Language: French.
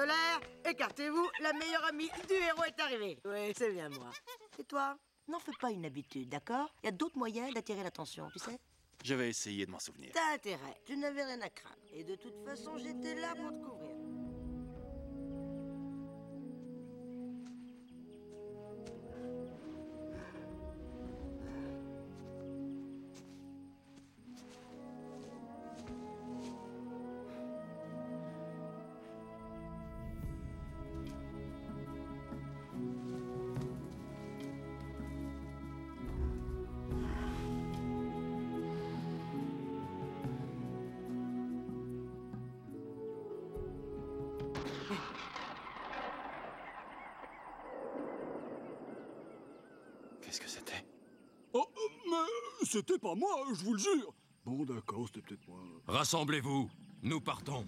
de l'air, écartez-vous, la meilleure amie du héros est arrivée. Oui, c'est bien moi. Et toi N'en fais pas une habitude, d'accord? Il y a d'autres moyens d'attirer l'attention, tu sais? Je vais essayer de m'en souvenir. T'as intérêt, tu n'avais rien à craindre. Et de toute façon, j'étais là pour te couvrir. Qu'est-ce que c'était? Oh, mais c'était pas moi, je vous le jure. Bon, d'accord, c'était peut-être moi. Rassemblez-vous, nous partons.